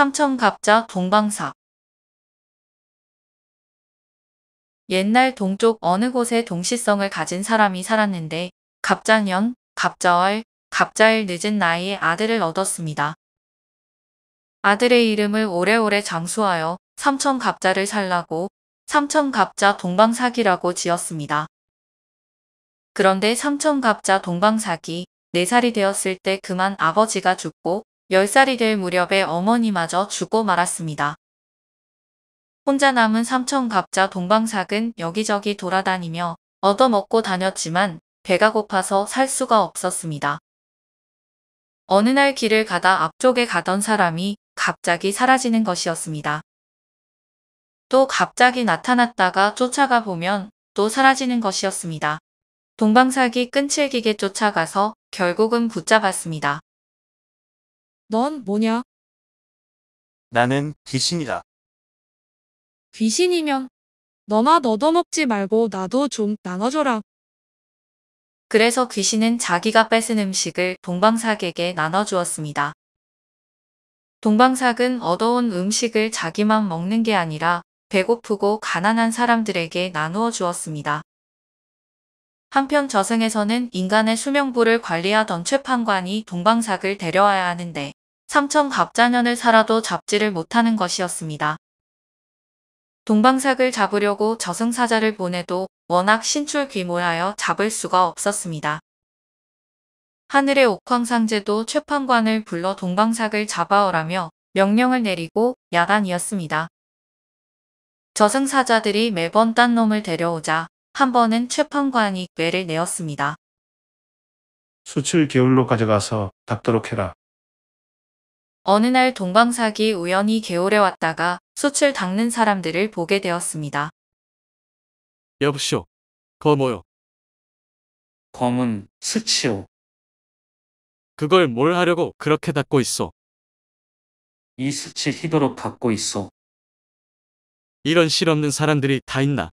삼천갑자 동방사 옛날 동쪽 어느 곳에 동시성을 가진 사람이 살았는데 갑자년, 갑자월, 갑자일 늦은 나이에 아들을 얻었습니다. 아들의 이름을 오래오래 장수하여 삼천갑자를 살라고 삼천갑자 동방사기라고 지었습니다. 그런데 삼천갑자 동방사기 4살이 되었을 때 그만 아버지가 죽고 10살이 될 무렵에 어머니마저 죽고 말았습니다. 혼자 남은 삼천갑자 동방삭은 여기저기 돌아다니며 얻어먹고 다녔지만 배가 고파서 살 수가 없었습니다. 어느 날 길을 가다 앞쪽에 가던 사람이 갑자기 사라지는 것이었습니다. 또 갑자기 나타났다가 쫓아가 보면 또 사라지는 것이었습니다. 동방삭이 끈질기게 쫓아가서 결국은 붙잡았습니다. 넌 뭐냐? 나는 귀신이다. 귀신이면 너만 얻어먹지 말고 나도 좀 나눠줘라. 그래서 귀신은 자기가 뺏은 음식을 동방삭에게 나눠주었습니다. 동방삭은 얻어온 음식을 자기만 먹는 게 아니라 배고프고 가난한 사람들에게 나누어 주었습니다. 한편 저승에서는 인간의 수명부를 관리하던 최판관이 동방삭을 데려와야 하는데 삼천 갑자년을 살아도 잡지를 못하는 것이었습니다. 동방삭을 잡으려고 저승사자를 보내도 워낙 신출귀몰하여 잡을 수가 없었습니다. 하늘의 옥황상제도 최판관을 불러 동방삭을 잡아오라며 명령을 내리고 야단이었습니다. 저승사자들이 매번 딴 놈을 데려오자 한 번은 최판관이 꾀를 내었습니다. 수출 게울로 가져가서 닦도록 해라. 어느 날 동방삭이 우연히 개울에 왔다가 숯을 닦는 사람들을 보게 되었습니다. 여보시오. 거 뭐요? 검은 수치오. 그걸 뭘 하려고 그렇게 닦고 있어? 이 수치 희도록 갖고 있어. 이런 실없는 사람들이 다 있나?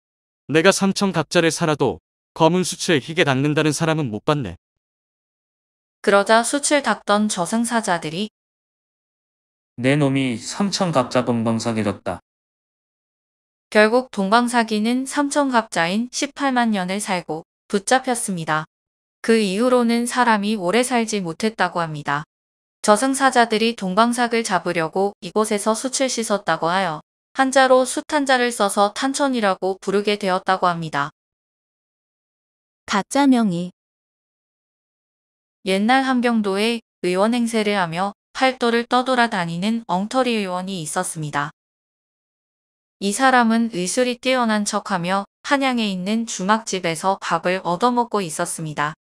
내가 삼천 갑자를 살아도 검은 수치에 희게 닦는다는 사람은 못 봤네. 그러자 숯을 닦던 저승사자들이 내 놈이 삼천갑자 동방사기였다. 결국 동방사기는 삼천갑자인 18만 년을 살고 붙잡혔습니다. 그 이후로는 사람이 오래 살지 못했다고 합니다. 저승사자들이 동방삭을 잡으려고 이곳에서 숯을 씻었다고 하여 한자로 숯 한자를 써서 탄천이라고 부르게 되었다고 합니다. 가짜 명의. 옛날 함경도에 의원 행세를 하며 팔도를 떠돌아다니는 엉터리 의원이 있었습니다. 이 사람은 의술이 뛰어난 척하며 한양에 있는 주막집에서 밥을 얻어먹고 있었습니다.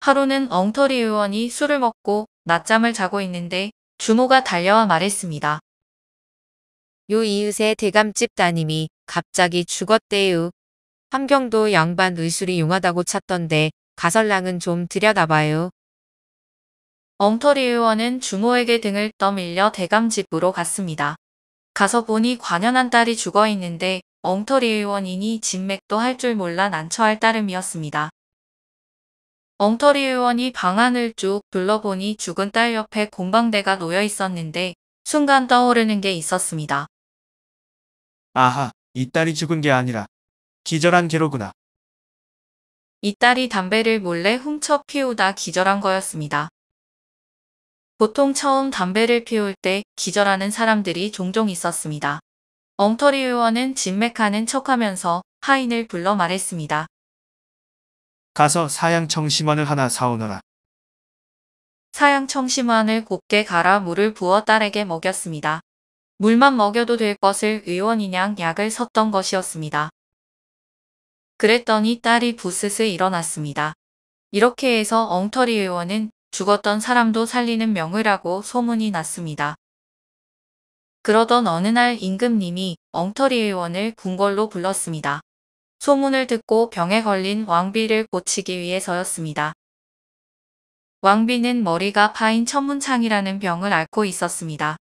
하루는 엉터리 의원이 술을 먹고 낮잠을 자고 있는데 주모가 달려와 말했습니다. 요 이웃의 대감집 따님이 갑자기 죽었대요. 함경도 양반 의술이 용하다고 찾던데 가설랑은 좀 들여다봐요. 엉터리 의원은 주모에게 등을 떠밀려 대감집으로 갔습니다. 가서 보니 관연한 딸이 죽어 있는데 엉터리 의원이니 진맥도 할 줄 몰라 난처할 따름이었습니다. 엉터리 의원이 방안을 쭉 둘러보니 죽은 딸 옆에 곰방대가 놓여 있었는데 순간 떠오르는 게 있었습니다. 아하, 이 딸이 죽은 게 아니라 기절한 개로구나. 이 딸이 담배를 몰래 훔쳐 피우다 기절한 거였습니다. 보통 처음 담배를 피울 때 기절하는 사람들이 종종 있었습니다. 엉터리 의원은 진맥하는 척하면서 하인을 불러 말했습니다. 가서 사양 청심환을 하나 사오너라. 사양 청심환을 곱게 갈아 물을 부어 딸에게 먹였습니다. 물만 먹여도 될 것을 의원이냥 약을 섰던 것이었습니다. 그랬더니 딸이 부스스 일어났습니다. 이렇게 해서 엉터리 의원은 죽었던 사람도 살리는 명을 하고 소문이 났습니다. 그러던 어느 날 임금님이 엉터리 의원을 궁궐로 불렀습니다. 소문을 듣고 병에 걸린 왕비를 고치기 위해서였습니다. 왕비는 머리가 파인 천문창이라는 병을 앓고 있었습니다.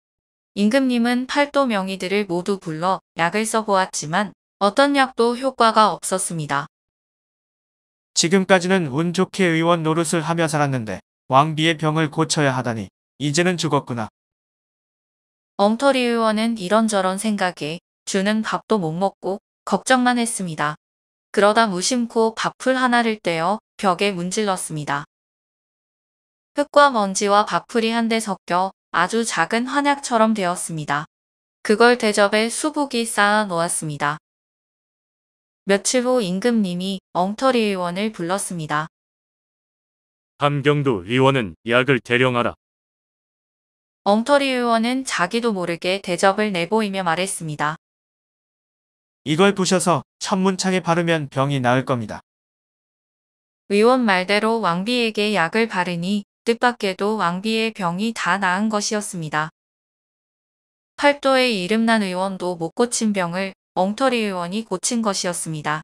임금님은 팔도 명의들을 모두 불러 약을 써보았지만 어떤 약도 효과가 없었습니다. 지금까지는 운 좋게 의원 노릇을 하며 살았는데 왕비의 병을 고쳐야 하다니 이제는 죽었구나. 엉터리 의원은 이런저런 생각에 주는 밥도 못 먹고 걱정만 했습니다. 그러다 무심코 밥풀 하나를 떼어 벽에 문질렀습니다. 흙과 먼지와 밥풀이 한데 섞여 아주 작은 환약처럼 되었습니다. 그걸 대접에 수북이 쌓아 놓았습니다. 며칠 후 임금님이 엉터리 의원을 불렀습니다. 함경도 의원은 약을 대령하라. 엉터리 의원은 자기도 모르게 대접을 내보이며 말했습니다. 이걸 부셔서 천문창에 바르면 병이 나을 겁니다. 의원 말대로 왕비에게 약을 바르니 뜻밖에도 왕비의 병이 다 나은 것이었습니다. 팔도에 이름난 의원도 못 고친 병을 엉터리 의원이 고친 것이었습니다.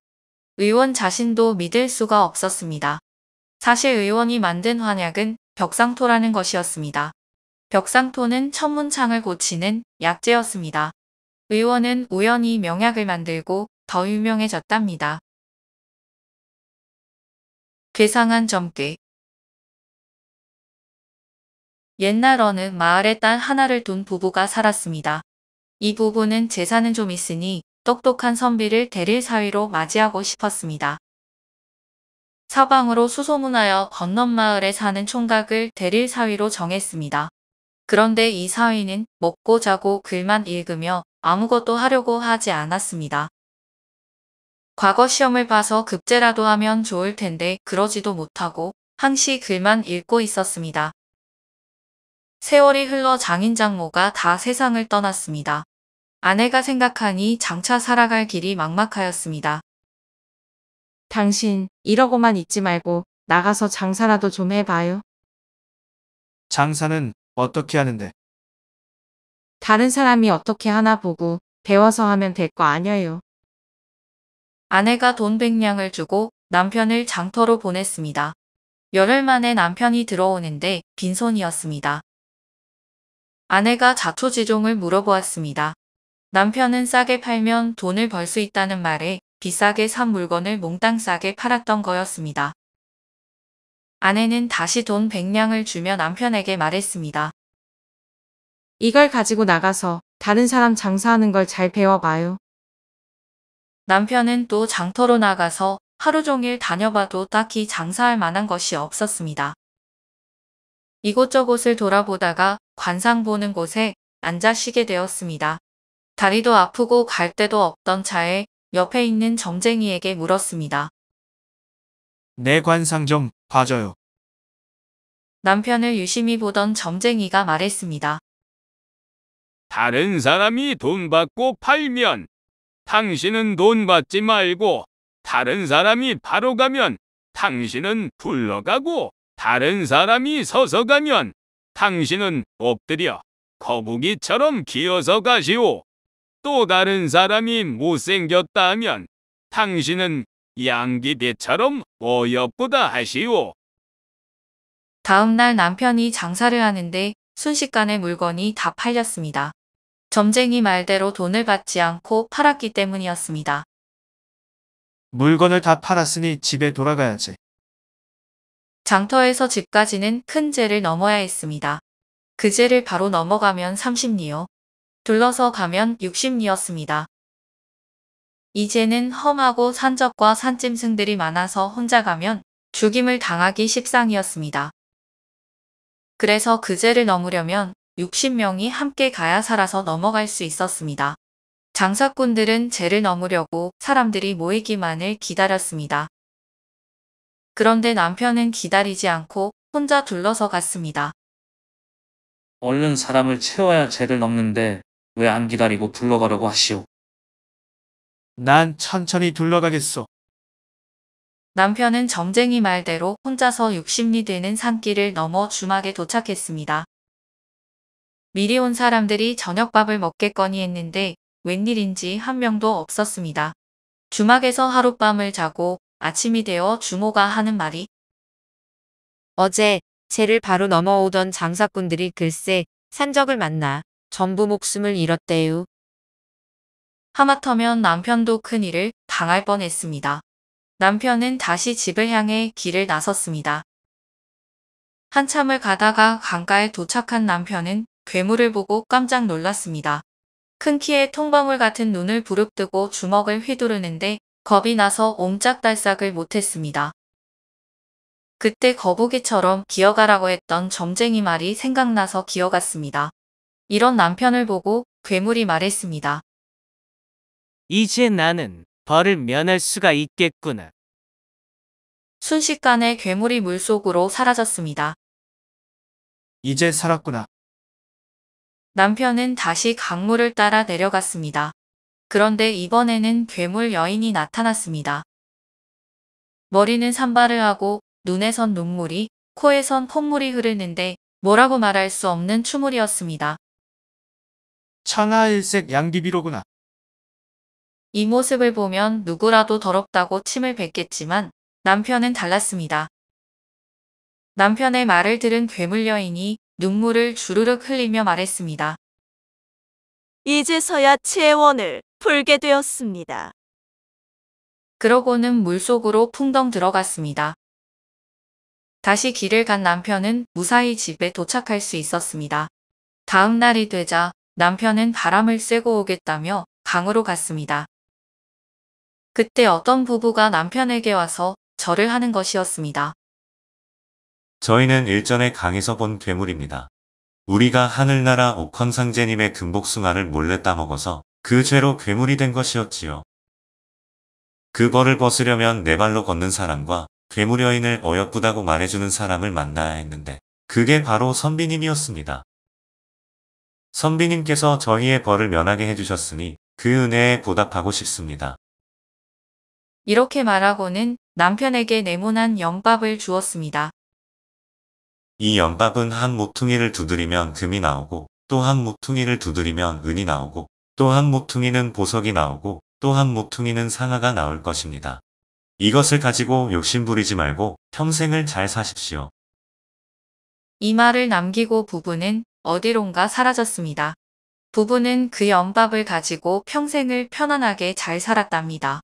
의원 자신도 믿을 수가 없었습니다. 사실 의원이 만든 환약은 벽상토라는 것이었습니다. 벽상토는 천문창을 고치는 약재였습니다. 의원은 우연히 명약을 만들고 더 유명해졌답니다. 괴상한 점괘 옛날 어느 마을에 딸 하나를 둔 부부가 살았습니다. 이 부부는 재산은 좀 있으니 똑똑한 선비를 대릴 사위로 맞이하고 싶었습니다. 사방으로 수소문하여 건넌 마을에 사는 총각을 대릴 사위로 정했습니다. 그런데 이 사위는 먹고 자고 글만 읽으며 아무것도 하려고 하지 않았습니다. 과거 시험을 봐서 급제라도 하면 좋을 텐데 그러지도 못하고 항시 글만 읽고 있었습니다. 세월이 흘러 장인장모가 다 세상을 떠났습니다. 아내가 생각하니 장차 살아갈 길이 막막하였습니다. 당신 이러고만 있지 말고 나가서 장사라도 좀 해봐요. 장사는 어떻게 하는데? 다른 사람이 어떻게 하나 보고 배워서 하면 될 거 아니에요. 아내가 돈 백냥을 주고 남편을 장터로 보냈습니다. 열흘 만에 남편이 들어오는데 빈손이었습니다. 아내가 자초지종을 물어보았습니다. 남편은 싸게 팔면 돈을 벌 수 있다는 말에 비싸게 산 물건을 몽땅 싸게 팔았던 거였습니다. 아내는 다시 돈 100냥을 주며 남편에게 말했습니다. 이걸 가지고 나가서 다른 사람 장사하는 걸 잘 배워봐요. 남편은 또 장터로 나가서 하루 종일 다녀봐도 딱히 장사할 만한 것이 없었습니다. 이곳저곳을 돌아보다가 관상 보는 곳에 앉아 쉬게 되었습니다. 다리도 아프고 갈 데도 없던 차에 옆에 있는 점쟁이에게 물었습니다. 내 관상 좀 봐줘요. 남편을 유심히 보던 점쟁이가 말했습니다. 다른 사람이 돈 받고 팔면 당신은 돈 받지 말고 다른 사람이 바로 가면 당신은 굴러가고 다른 사람이 서서 가면 당신은 엎드려 거북이처럼 기어서 가시오. 또 다른 사람이 못생겼다 하면 당신은 양기대처럼 어여쁘다 하시오. 다음 날 남편이 장사를 하는데 순식간에 물건이 다 팔렸습니다. 점쟁이 말대로 돈을 받지 않고 팔았기 때문이었습니다. 물건을 다 팔았으니 집에 돌아가야지. 장터에서 집까지는 큰 제를 넘어야 했습니다. 그 제를 바로 넘어가면 30리요. 둘러서 가면 60리였습니다. 이제는 험하고 산적과 산짐승들이 많아서 혼자 가면 죽임을 당하기 십상이었습니다. 그래서 그 제를 넘으려면 60명이 함께 가야 살아서 넘어갈 수 있었습니다. 장사꾼들은 제를 넘으려고 사람들이 모이기만을 기다렸습니다. 그런데 남편은 기다리지 않고 혼자 둘러서 갔습니다. 얼른 사람을 채워야 죄를 넘는데 왜 안 기다리고 불러가려고 하시오. 난 천천히 둘러가겠소. 남편은 점쟁이 말대로 혼자서 60리 되는 산길을 넘어 주막에 도착했습니다. 미리 온 사람들이 저녁밥을 먹겠거니 했는데 웬일인지 한 명도 없었습니다. 주막에서 하룻밤을 자고 아침이 되어 주모가 하는 말이 어제 제를 바로 넘어오던 장사꾼들이 글쎄 산적을 만나 전부 목숨을 잃었대요. 하마터면 남편도 큰일을 당할 뻔했습니다. 남편은 다시 집을 향해 길을 나섰습니다. 한참을 가다가 강가에 도착한 남편은 괴물을 보고 깜짝 놀랐습니다. 큰 키에 통방울 같은 눈을 부릅뜨고 주먹을 휘두르는데 겁이 나서 옴짝달싹을 못했습니다. 그때 거북이처럼 기어가라고 했던 점쟁이 말이 생각나서 기어갔습니다. 이런 남편을 보고 괴물이 말했습니다. 이제 나는 벌을 면할 수가 있겠구나. 순식간에 괴물이 물속으로 사라졌습니다. 이제 살았구나. 남편은 다시 강물을 따라 내려갔습니다. 그런데 이번에는 괴물 여인이 나타났습니다. 머리는 산발을 하고 눈에선 눈물이, 코에선 콧물이 흐르는데 뭐라고 말할 수 없는 추물이었습니다. 천하일색 양귀비로구나. 이 모습을 보면 누구라도 더럽다고 침을 뱉겠지만 남편은 달랐습니다. 남편의 말을 들은 괴물 여인이 눈물을 주르륵 흘리며 말했습니다. 이제서야 채원을 풀게 되었습니다. 그러고는 물속으로 풍덩 들어갔습니다. 다시 길을 간 남편은 무사히 집에 도착할 수 있었습니다. 다음 날이 되자 남편은 바람을 쐬고 오겠다며 강으로 갔습니다. 그때 어떤 부부가 남편에게 와서 절을 하는 것이었습니다. 저희는 일전에 강에서 본 괴물입니다. 우리가 하늘나라 옥황상제님의 금복숭아를 몰래 따먹어서 그 죄로 괴물이 된 것이었지요. 그 벌을 벗으려면 네 발로 걷는 사람과 괴물 여인을 어여쁘다고 말해주는 사람을 만나야 했는데 그게 바로 선비님이었습니다. 선비님께서 저희의 벌을 면하게 해주셨으니 그 은혜에 보답하고 싶습니다. 이렇게 말하고는 남편에게 네모난 연밥을 주었습니다. 이 연밥은 한 모퉁이를 두드리면 금이 나오고 또 한 모퉁이를 두드리면 은이 나오고 또 한 모퉁이는 보석이 나오고 또 한 모퉁이는 상아가 나올 것입니다. 이것을 가지고 욕심 부리지 말고 평생을 잘 사십시오. 이 말을 남기고 부부는 어디론가 사라졌습니다. 부부는 그 연밥을 가지고 평생을 편안하게 잘 살았답니다.